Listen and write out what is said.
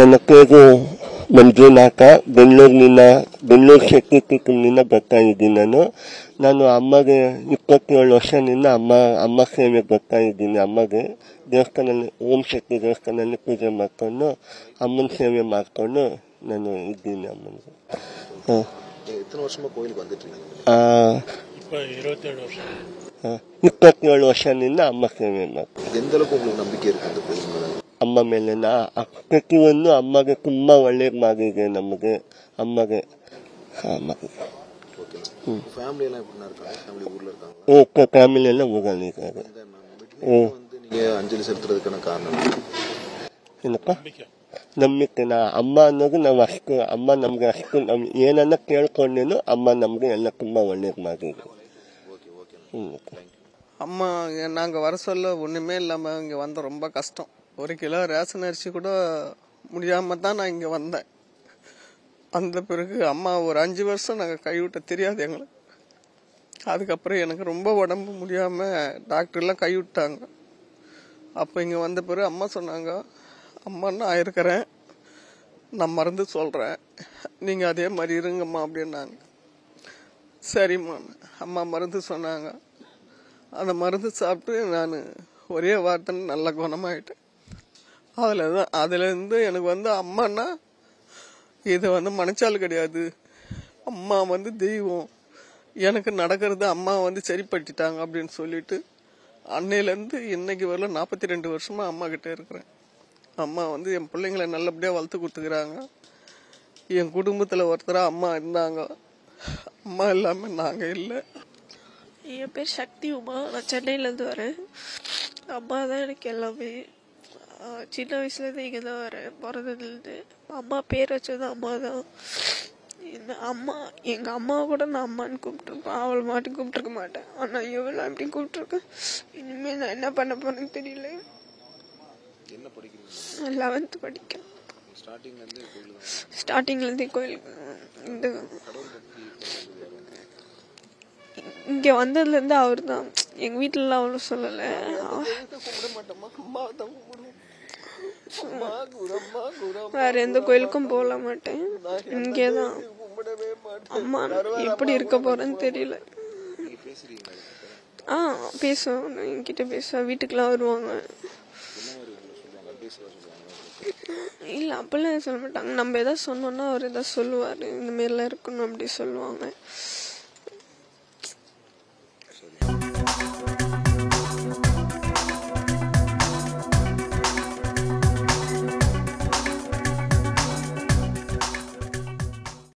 ನನ್ನ ನನಗೂ ಮಂಜುನಾಥ ಬೆಂಗಳೂರಿನಿಂದ ಬೆಂಗಳೂರು ಶಕ್ತಿಪೀಠದಿಂದ ಬರ್ತಾ ಇದ್ದೀನಿ ನಾನು ನಾನು ಅಮ್ಮಗೆ ಇಪ್ಪತ್ತೇಳು ವರ್ಷದಿಂದ ಅಮ್ಮ ಅಮ್ಮ ಸೇವೆಗೆ ಬರ್ತಾ ಇದ್ದೀನಿ ಅಮ್ಮಗೆ ದೇವಸ್ಥಾನದಲ್ಲಿ ಓಂ ಶಕ್ತಿ ದೇವಸ್ಥಾನದಲ್ಲಿ ಪೂಜೆ ಮಾಡಿಕೊಂಡು ಅಮ್ಮನ ಸೇವೆ ಮಾಡಿಕೊಂಡು ನಾನು ಇದ್ದೀನಿ ಅಮ್ಮನಿಗೆ ಇಪ್ಪತ್ತೇಳು ವರ್ಷದಿಂದ ಅಮ್ಮ ಸೇವೆ ಮಾಡ್ತೀನಿ ಅಮ್ಮ ಮೇಲೆ ನಾ ಪ್ರತಿಯೊಂದು ಅಮ್ಮಗೆ ತುಂಬಾ ಒಳ್ಳೇದು ಮಾಡಿದೆ ನಮಗೆ ಅಮ್ಮಗೆ ಆ, ಮ- ஓகே ஃபேமிலி எல்லாம் எப்படின்னா இருக்காங்க ஃபேமிலி ஊர்ல இருக்காங்க ಓಕೆ ಫ್ಯಾಮಿಲಿ ಎಲ್ಲ ಊರಲ್ಲಿದ್ದಾರೆ வீட்டுல வந்து நீங்க அஞ்சலி செலுத்துறதுக்கான காரணம் என்ன? ಏನಪ್ಪ ನಂಬಿಕೆ ನಾ ಅಮ್ಮ ಅನ್ನೋದು ನಾವು ಅಷ್ಟು ಅಮ್ಮ ನಮ್ಗೆ ಅಷ್ಟು ನಮ್ ಏನನ್ನ ಕೇಳ್ಕೊಂಡೇನು ಅಮ್ಮ ನಮ್ಗೆ ಎಲ್ಲ ತುಂಬಾ ಒಳ್ಳೇದು ಮಾಡಿದ್ರು ಹ್ಮ್ அம்மா நாங்கள் வர சொல்ல ஒன்றுமே இல்லாமல் இங்கே வந்த ரொம்ப கஷ்டம் ஒரு கிலோ ரேஷன் அரிசி கூட முடியாமல் தான் நான் இங்கே வந்தேன். அந்த பிறகு அம்மா ஒரு அஞ்சு வருஷம் நாங்கள் கைவிட்ட தெரியாது எங்களுக்கு அதுக்கப்புறம் எனக்கு ரொம்ப உடம்பு முடியாமல் டாக்டர்லாம் கைவிட்டாங்க. அப்போ இங்கே வந்த பிறகு அம்மா சொன்னாங்க அம்மான்னு நான் இருக்கிறேன். நான் மருந்து சொல்கிறேன் நீங்கள் அதே மாதிரி இருங்கம்மா அப்படின்னாங்க. சரிம்மா அம்மா மருந்து சொன்னாங்க. அந்த மருந்து சாப்பிட்டு நான் ஒரே வார்த்தை நல்ல குணமாயிட்டேன். அதில் தான் அதுலேருந்து எனக்கு வந்து அம்மானா இது வந்து மனச்சால் கிடையாது. அம்மா வந்து தெய்வம். எனக்கு நடக்கிறது அம்மா வந்து சரிப்பட்டுட்டாங்க அப்படின்னு சொல்லிட்டு அன்னையிலேருந்து இன்னைக்கு வரல நாற்பத்தி ரெண்டு வருஷமாக அம்மா கிட்டே இருக்கிறேன். அம்மா வந்து என் பிள்ளைங்களை நல்லபடியாக வளர்த்து கொடுத்துக்கிறாங்க. என் குடும்பத்தில் ஒருத்தராக அம்மா இருந்தாங்க. அம்மா இல்லாமல் நாங்கள் இல்லை. என் பேர் சக்தி உமா. நான் சென்னையிலேருந்து வரேன். அம்மா தான் எனக்கு எல்லாமே. சின்ன வயசுலேருந்து இங்கே தான் வரேன் பிறந்ததுலேருந்து அம்மா பேர் வச்சது அம்மா தான். இந்த அம்மா எங்கள் அம்மாவை கூட நான் அம்மான்னு கூப்பிட்டுருப்பேன். அவளை மாட்டி கூப்பிட்டுருக்க மாட்டேன். ஆனால் இவளை அப்படி கூப்பிட்டுருக்கேன். இனிமேல் நான் என்ன பண்ண போறேன்னு தெரியல. என்ன படிக்கிறீங்க? லெவன்த்து படிக்கிறேன். ஸ்டார்டிங்லேருந்தே கோயிலுக்கு இந்த இங்கே வந்ததுலேருந்து அவர் தான் எங்கள் வீட்டிலலாம் அவ்வளோ சொல்லலை. வேற எந்த கோயிலுக்கும் போக மாட்டேன். இங்கே தான் கும்பிடவே மாட்டேன். அம்மா எப்படி இருக்க போறேன்னு தெரியல. ஆ பேசுவேன் என்கிட்ட பேச வீட்டுக்கெல்லாம் வருவாங்க. இல்லை அப்பெல்லாம் சொல்ல மாட்டாங்க. நம்ம எதாவது சொன்னோன்னா அவர் எதாவது சொல்லுவார். இந்த மாதிரிலாம் இருக்கணும் அப்படி சொல்லுவாங்க.